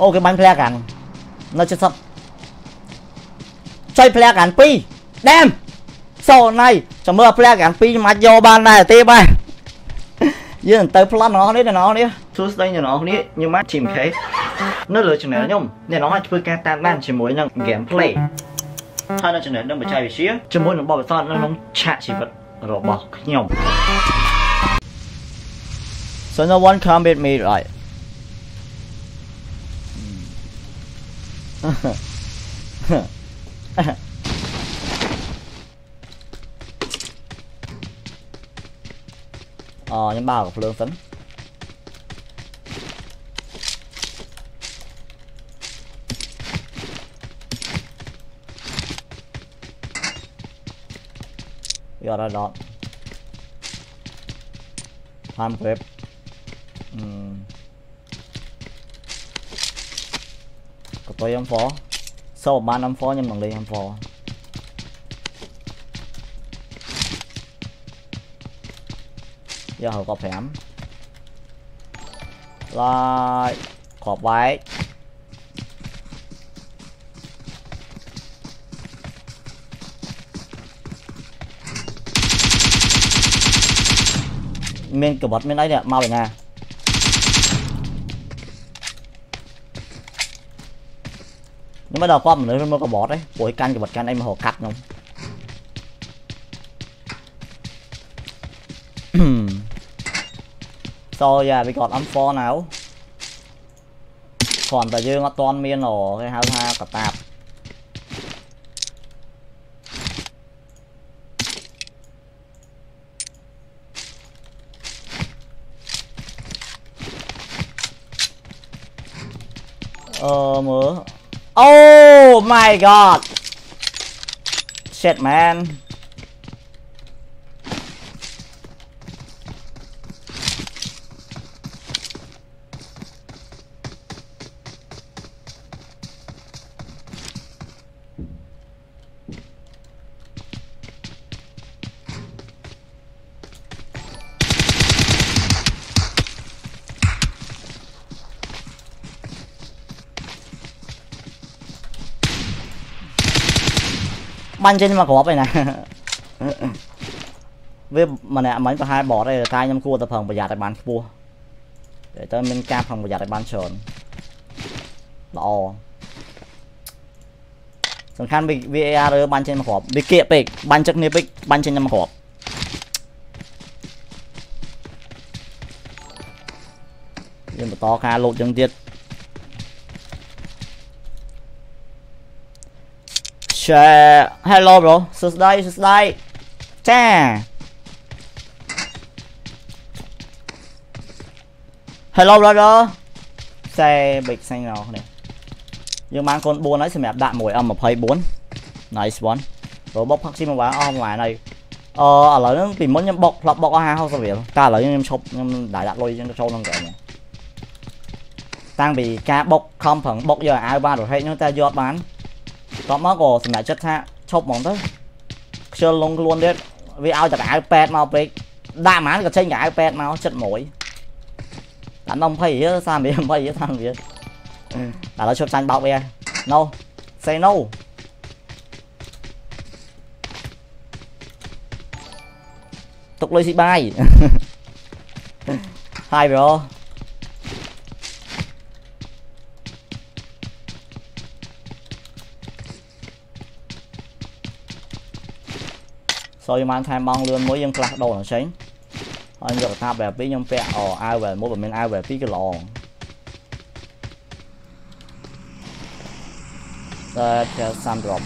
អូគេបាញ់ផ្លែកាន់នៅ70ចុយផ្លែកាន់2ដែមសូណៃចាំមើលផ្លែកាន់2ខ្ញុំអាចយកបានដែរទេបាទយើងទៅប្លន់បងប្អូននេះបងប្អូននេះសួស្តីបងប្អូននេះខ្ញុំមក Team K នៅលើ channel ខ្ញុំអ្នកនរអាចធ្វើការតាមដានជាមួយនឹង gameplay ហើយនៅ channel នឹងបច្ចេកវិទ្យាជាមួយនឹងបបិសតនៅក្នុងឆាកជីវិតរបស់ខ្ញុំ So no one come with me right ờ nhóm bao của lương tính giờ đó đó ham clip tôi em phó. Sau ba năm phó nhưng bằng đây em phó. Giờ họ có phém lại có bái. Mình cửa bật mình đấy nè mau về nè ព្រោះកាន់កបត់កាន់អីមករកកាត់ខ្ញុំ so yeah we got M4 now គ្រាន់តែយើងអត់ទាន់មានគេហៅថាកតាប my god. Shit man បាញ់ចេញមកក្របឯណាវាម្នាក់មិញប្រហែលបតទេតែខ្ញុំគួរតែប្រឹងប្រយ័ត្នឲ្យបានខ្ពស់តែតើមានការប្រឹងប្រយ័ត្នឲ្យបានច្រើនល្អសំខាន់ VAR រើបាញ់ចេញមកក្របវាគៀកពេកបាញ់ចឹកនេះពេកបាញ់ចេញមកក្របយើងបន្តការលោតចឹងទៀត share hello bro សួស្តីសួស្តីចា hello brother say big signal នេះយើងបានកូន4ហើយសម្រាប់ដាក់មួយ M24 nice one ព្រោះបុកផាក់ស៊ីមកបានអស់មួយហើយអឺឥឡូវហ្នឹងពីមុនខ្ញុំបុកផ្លប់បុកអស់50 60រៀលតែឥឡូវខ្ញុំឈប់ខ្ញុំដាក់ដាក់លុយចឹងចូលក្នុងកែនេះតាំងពីការបុកខំប្រឹងបុកយកអាវបានរហេតហ្នឹងតែយកបាន តបមកក៏សម្រាប់ចិត្តថាឈប់ហ្មងទៅខ្ជិលលងខ្លួនទៀតវាឲ្យតែអាវប៉ែតមកពេកដាក់ហ្មងក៏ចេញអាវប៉ែតមកចិត្តមួយដាក់នំ20យើ30រៀល20យើ30រៀលតែឥឡូវឈប់ចាញ់បោកវា no say no ទុកលុយស៊ីបាយ Hi bro សយបានថែមបងលឿនមួយយើងផ្លាស់ដូរនឹងចេញហើយយកថាបែបពីខ្ញុំពាក់អអាវបែបមួយបើមានអាវបែបពីក៏ល្អតែតែសាំដរ៉ប់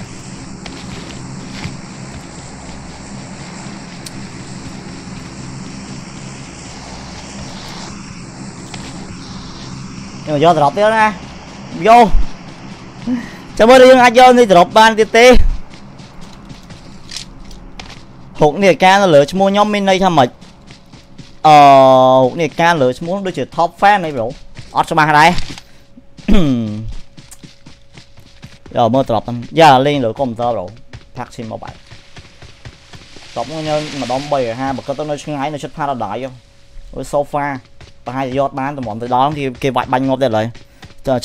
ខ្ញុំយកដរ៉ប់ទៀតណាយកចាំមើលយើងអាចយកនេះដរ៉ប់បានទៀតទេ ហុកនេះការនៅលើឈ្មោះខ្ញុំមានន័យថាម៉េចអឺហុកនេះការលើឈ្មោះដូចជា top fan អីប្រូអត់ច្បាស់ដែរយកមើលត្រប់ហ្នឹងយ៉ាលេងលើកុំព្យូទ័រប្រូផាក់ឈីមមកបាយត្រប់ខ្ញុំម្ដុំ350បើគាត់ទៅនៅឆ្ងាយនៅជិត Paradise អូ sofa ប្រហែលជាយកបានតម្រាំទៅដល់គេគេវាច់បាញ់ងាប់ដែរឡើយ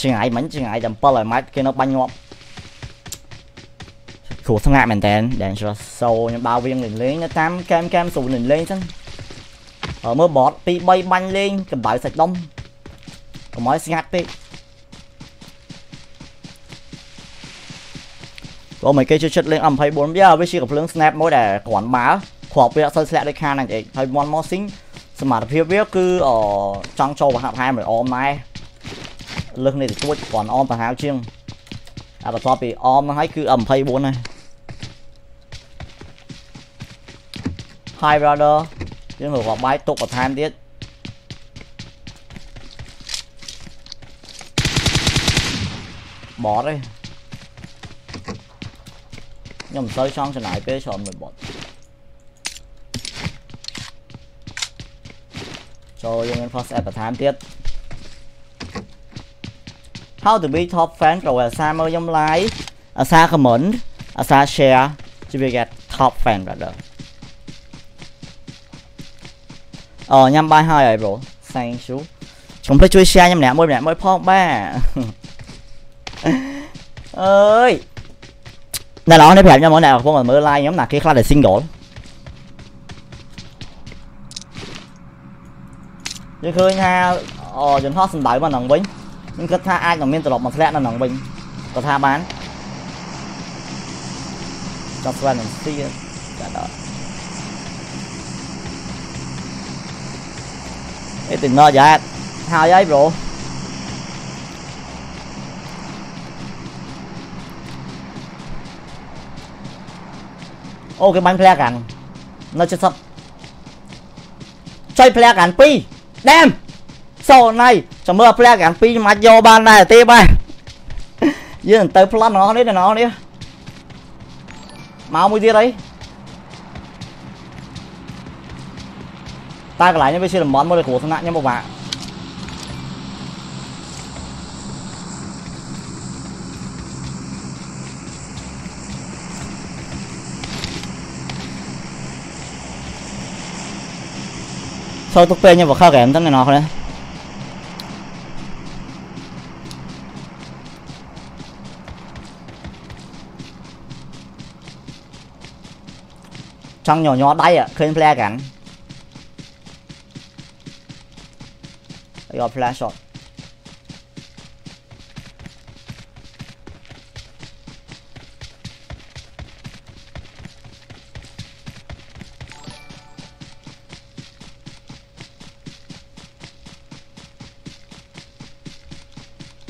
ជាងាយមិញជាងាយតែ7ឲ្យម៉ាច់គេនៅបាញ់ងាប់ គ្រោះថ្នាក់មែនតើ dangerous so ខ្ញុំដើរវៀងលេងលេងនៅតាមកែមកែមស្រួលលេងលេងចឹងមើលបត2 3បាញ់លេងកម្ដៅសាច់ដុំកុំឲ្យស្ងាត់ពេកក៏មិនគេជួយចិត្តលេង M24 យ៉ាវាជាកំភ្លើង snap មួយដែលគ្រាន់បាល់គ្រាប់វាអត់សូវធ្លាក់ដូចខាងហ្នឹងឯងហើយ one more thing សមត្ថភាពវាគឺអចង់ចូលប្រហាប់ហាមឲ្យអមដែរលើសនេះទៅទួចគ្រាន់អមប្រហែលជាងអាបន្ទាប់ពីអមហ្នឹងហើយគឺ M24 ហើយ Hi brother យើង រកបាយទុកបន្ថែមទៀតបតទេខ្ញុំមិនសូវចង់ចំណាយពេលច្រើនមួយបតចូលយើងមាន first app បន្ថែមទៀត How to be top fan ត្រូវអាសាមើលខ្ញុំ live អាសា comment អាសា share ជិះវា get top fan brother ờ nhâm bay hai rồi, bro. Sang xuống chúng phải chui xe nhâm nè môi nè môi phong ba. Ơi. Nào nó nếp hẹp nhâm mỗi nào phong còn mới like nhóm nào kia khá là single chứ khơi nha ờ chúng hot sinh đại mà nồng bình nhưng cứ tha ai nồng miên từ lọc mà sẽ là nồng bình có tha bán. Cho fan mình xí cả đó. Cái tiền nợ dạ hai ấy bro. Ô, cái bánh plea cản nó chết sắp chơi plea cản pi. Đem sau này cho mưa plea cản pi mà vô ban này tê ba với tới plan nó đấy là nó đi. Máu mũi đi đấy. ta cái lại như bây giờ là món một được của thằng nạn nha một bạn sau tốc pe nha vào khao kém tấm này nọ rồi trăng nhỏ nhỏ đây ạ à, khuyên ple cảnh your flash on.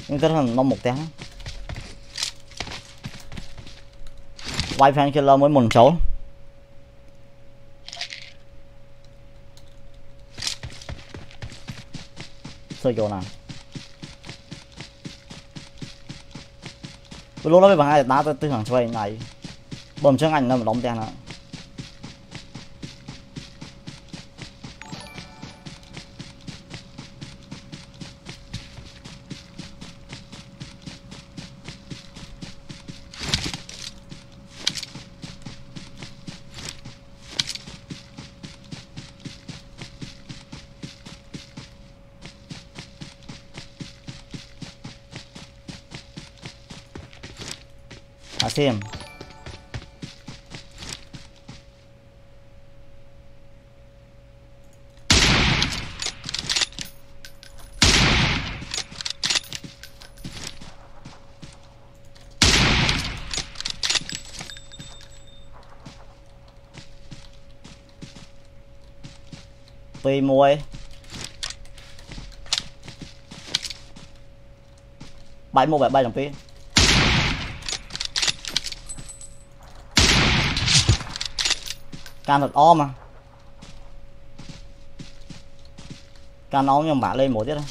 Nhưng cái thằng nó một tiếng White Fan Killer mới một số Barcelona Lúc đó bị bằng ai đá tới tư hàng chơi này? Bồm chân anh nó mà đóng tiền ạ xem. P1 71 bạn bay đồng phí. Can thật o mà Can nó nhưng mà lên một tiết thôi.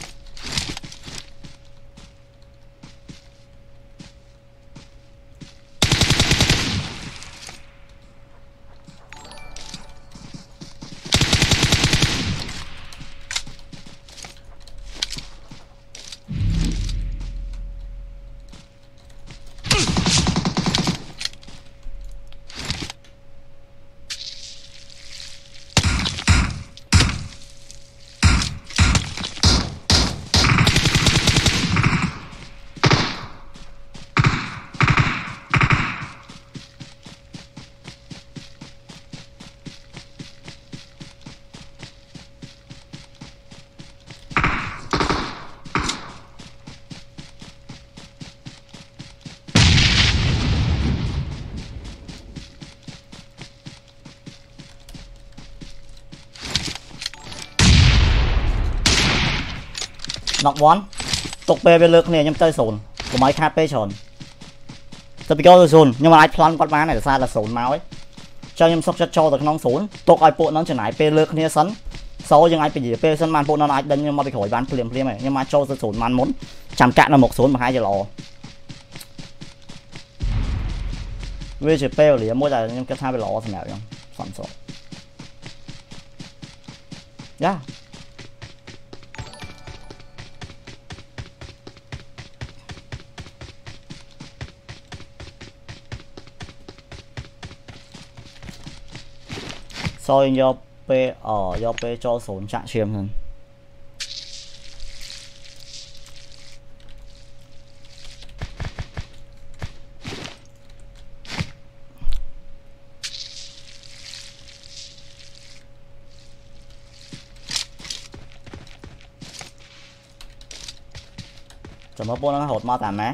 Knock one ទុកពេលវាលើកគ្នាខ្ញុំទៅ0កុំឲ្យខាតពេលច្រើនទៅពីកោទៅ0ខ្ញុំអាចប្លន់គាត់បានតែសារតែ0មកឯងចុះខ្ញុំសុកចិត្តចូលទៅក្នុង0ទុកឲ្យពួកហ្នឹងចំណាយពេលលើកគ្នាសិនសោយើងអាចពជាពេលសិនបានពួកហ្នឹងអាចដេញខ្ញុំមកពីក្រោយបានភ្លាមភ្លាមឯងខ្ញុំអាចចូលទៅ0បានមុនចាំកាក់នៅមុខ0ប្រហែលជាល្អវាជាពេលវេលាមួយដែលខ្ញុំគិតថាវាល្អសម្រាប់ខ្ញុំសំសោយ៉ា សយើងយកពេលអយកពេលចូល0ចាក់ឈាមហ្នឹងចាំបងប្អូនរត់មកតាមណា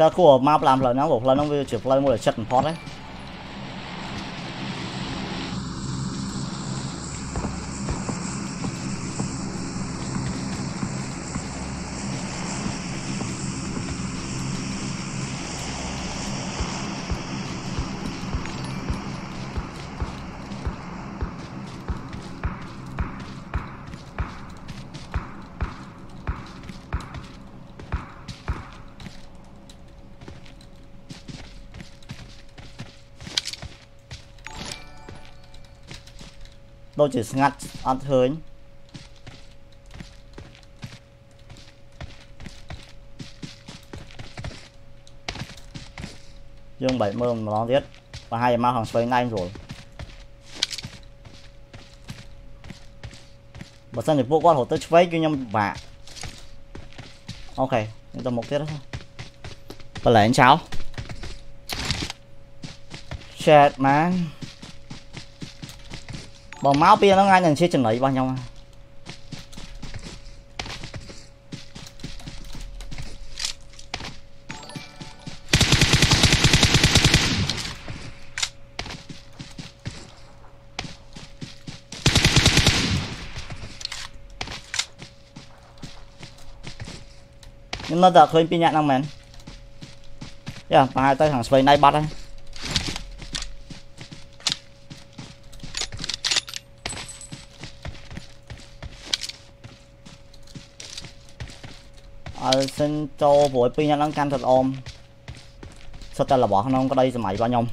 ក៏គួរមកផ្លាមផ្លូវហ្នឹងព្រោះផ្លូវហ្នឹងវាជាផ្លូវមួយដែលចិត្តបំផុតហ្នឹង ដូចជាស្ងាត់អត់ឃើញយើងបែកមើលម្ដងទៀតប្រហែលមកខាងស្វែងដៃស្រួលបើសិនជាពួកគាត់រត់ទៅឆ្វេងគឺខ្ញុំពិបាកអូខេខ្ញុំទៅមុខទៀតបលែងចោល Shit man បើមកពីហ្នឹងអាចនឹងជាចំណុចរបស់ខ្ញុំខ្ញុំនៅតែឃើញពីញាក់ហ្នឹងមែនយ៉ាប្រហែលទៅខាងស្វែងដៃបាត់ហើយ ឲ្យសិនចូលព្រួយពីរហ្នឹងកាន់ទៅអមសុទ្ធតែរបស់ក្នុងក្តីសម័យរបស់ខ្ញុំ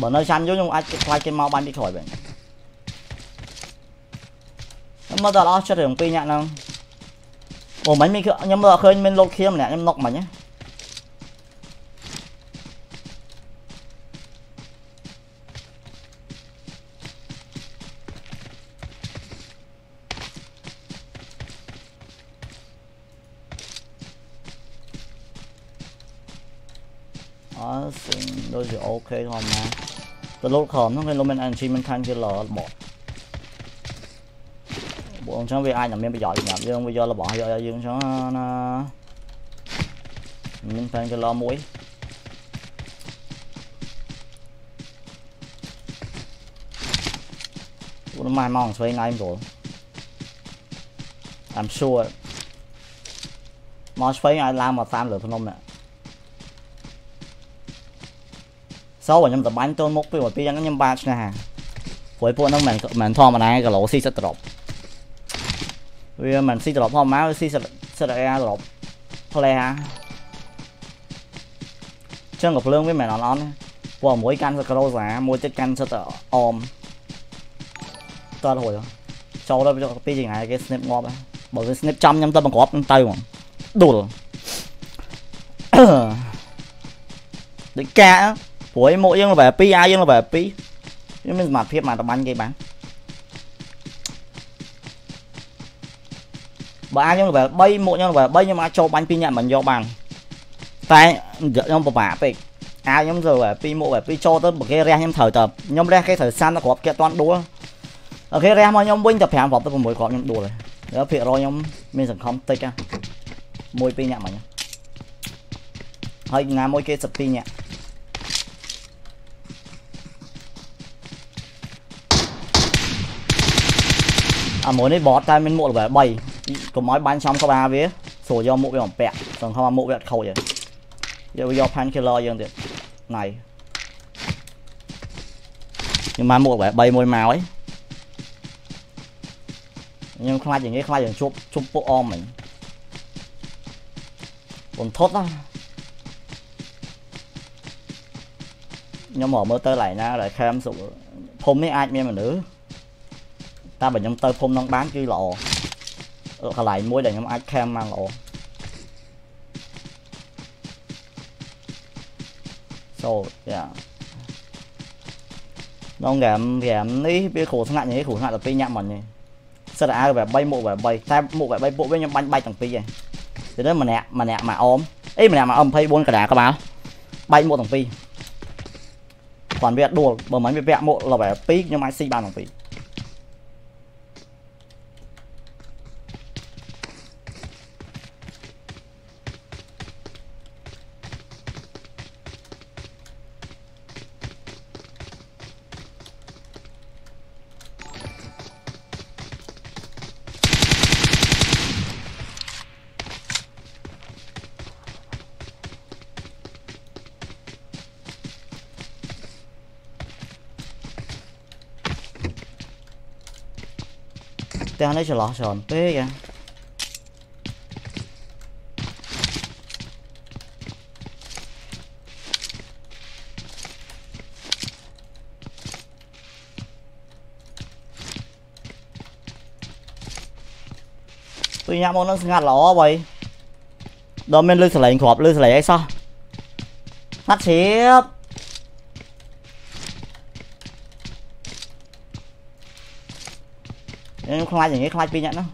បើនៅចាំយូរខ្ញុំអាចខ្លាចគេមកបានពីក្រោយវិញខ្ញុំមើលដល់អស់ចិត្តរឿងពីរញាក់ហ្នឹងអូមិញមានខ្ញុំមើលអត់ឃើញមានលោកខៀមម្នាក់ខ្ញុំនុកមិញណា ទៅលោតក្រោមហ្នឹងគេលោមាន achievement time killer របស់បងអញ្ចឹងវាអាចនឹងមានប្រយោជន៍សម្រាប់យើងវាយករបស់យកយើងអញ្ចឹងណាមាន time killer មួយពួកម៉ែមកស្វែងណៃព្រោះ I'm sure មកស្វែងឲ្យឡើងមកតាមលើភ្នំនេះ សោខ្ញុំតបាញ់តូនមុខពីពីយ៉ាងខ្ញុំបានឆ្នះព្រោះពួកហ្នឹងមិនមិនធម្មតាគីឡូស៊ីសិតត្រប់វាមិនស៊ីត្រប់ធម្មតាវាស៊ីសិតសិតអាត្រប់ផ្លែចឹងក៏ភ្លើងវាមិនអន់អន់ពួកមួយកាន់សក្រូសាមួយទៀតកាន់សិតអមតើរួយចូលទៅពីចង្អាយគេ snip ងាប់បើវា snip ចំខ្ញុំទៅបង្គាប់ទៅហ្មងដួលដូចកា ព្រោះឯមកយើង level 2អាយើង level 2យើងមានសមត្ថភាពមកតបាញ់គេបានបើអាយើង level 3មកយើង level 3ខ្ញុំអាចចូលបាញ់ពីរញាក់មិនយកបានតែខ្ញុំពិបាកពេកអាខ្ញុំទៅពីមកពីចូលទៅបើគេរះខ្ញុំត្រូវទៅខ្ញុំរះគេត្រូវសាន់ទៅគ្រាប់គេអត់ទាន់ដួលអូខេរះមកខ្ញុំវិញទៅ5គ្រាប់ទៅ6គ្រាប់ខ្ញុំដួលហើយភាគរយខ្ញុំមានសង្ឃឹមតិចមួយពីរញាក់មិញហើយណាមួយគេ12នាក់ អាមួយនេះបតតែមានមួកល្បែ3កុំឲ្យបាញ់ចំក្បាលវាស្រួលយកមួកវាបំពាក់សង្ឃឹមថាមួកវាអត់ខូចទេយកយក pan killer យើងទៀតណៃខ្ញុំមកមួកល្បែ3មួយមកហើយខ្ញុំខ្លាចយ៉ាងនេះខ្លាចយ៉ាងជប់ជប់ពួកអមហ្មងបំធត់ណាខ្ញុំមកមើលទៅឡៃណាដែលខេមសុភូមិនេះអាចមានមនុស្ស តែបើខ្ញុំទៅភូមិនោះបានគឺល្អកន្លែងមួយដែលខ្ញុំអាចខេមមកល្អ so yeah នងហ្គេមហ្គេមនេះវាគ្រូស្ងាត់នេះគ្រូស្ងាត់ទៅពីញាក់មកនេះសិតអាវបែប3មុខបែប3តែមុខបែប3ពួកវិញខ្ញុំបាញ់បាច់ទាំងពីរឯងទៅទៅម្នាក់ម្នាក់មកអមអីម្នាក់មកអម24កដាក្បាលបាច់មុខទាំងពីរគាត់វាដួលបើមិនវាពាក់មុខលបែប2ខ្ញុំអាចស៊ីបានទាំងពីរ 때안 해줄라 전 vậy? Tôi nhắm nó ngạt lỏ vậy. Đó mình lưu xử lý khọp lưu xử lý hay sao? Nát xếp. ខ្ញុំខ្លាចយ៉ាងនេះខ្លាចពីរនាក់នោះ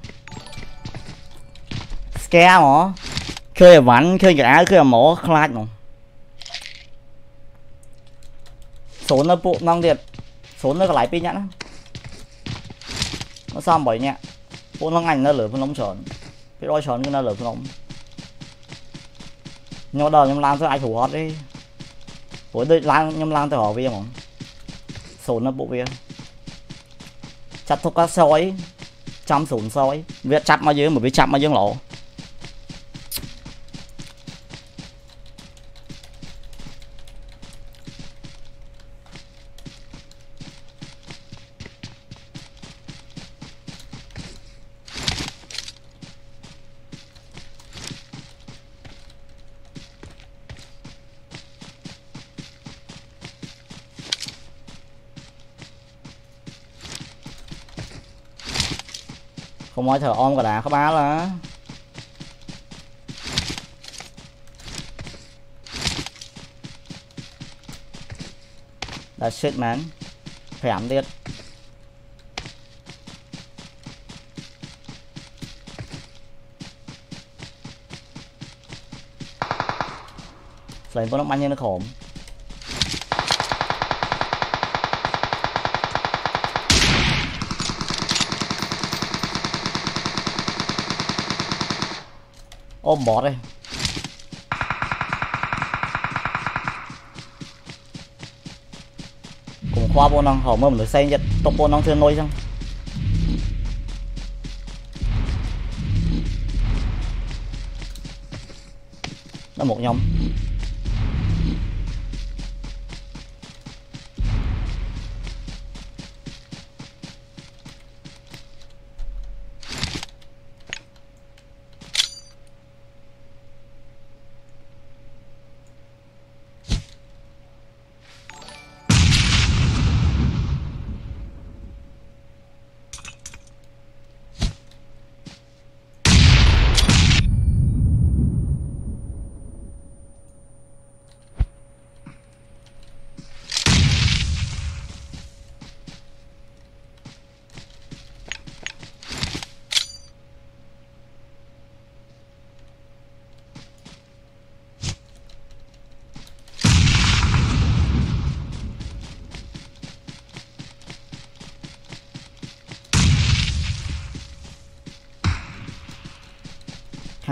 scare ហ្មងឃើញអវ៉ាន់ឃើញកៅអៅឃើញអាម៉ូខ្លាចហ្មងសូននៅពួកនងទៀតសូននៅកន្លែងពីរនាក់ណាមកសំ8នាក់ពួកនងអញនៅលើភ្នំច្រើនពីរយច្រើនគឺនៅលើភ្នំខ្ញុំដល់ខ្ញុំឡើងទៅអាចព្រោះអត់ទេព្រោះដូចឡើងខ្ញុំឡើងទៅរកវាហ្មងសូននៅពួកវាចាត់ទុកក៏សយ ចំស្រូនសយវាចាប់មកយើងមកវាចាប់មកយើងល្អ កុំឲ្យធ្វើអមកដាក្បាលណា That's shit man 5ទៀតស្លែងប៉ុណ្ណឹងបាញ់នៅក្រោម ôm bọt đây. Cùng khoa bộ năng hỏng mầm lửa xanh chặt tóc bộ năng thương nôi chăng? Nó một nhóm.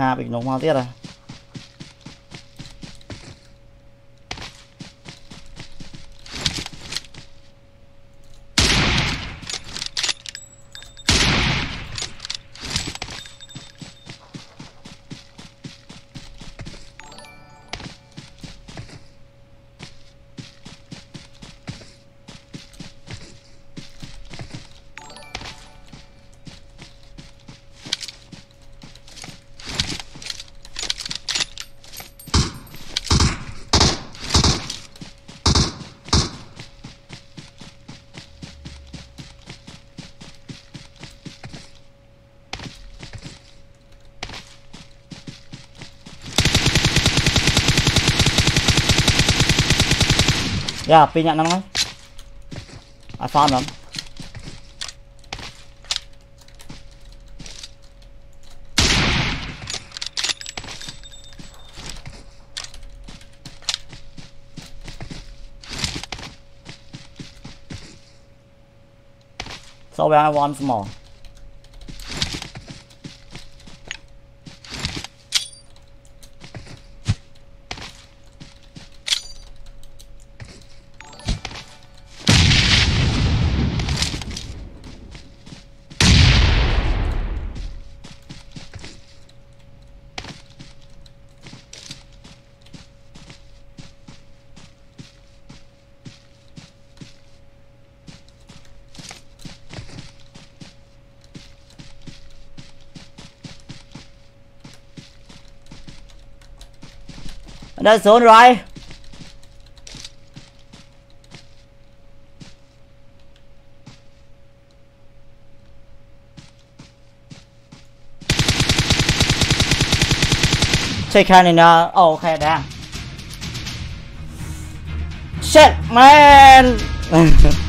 ងចិត្តຕົកបងណងធ្វើនុយចឹងដល់មកខ្ញុំខាពីក្នុងមកទៀតហ៎ Yeah, pin nhận nó ngay. I found. So we have once. Đã xuống rồi. Take hand in uh oh okay damn Shit man.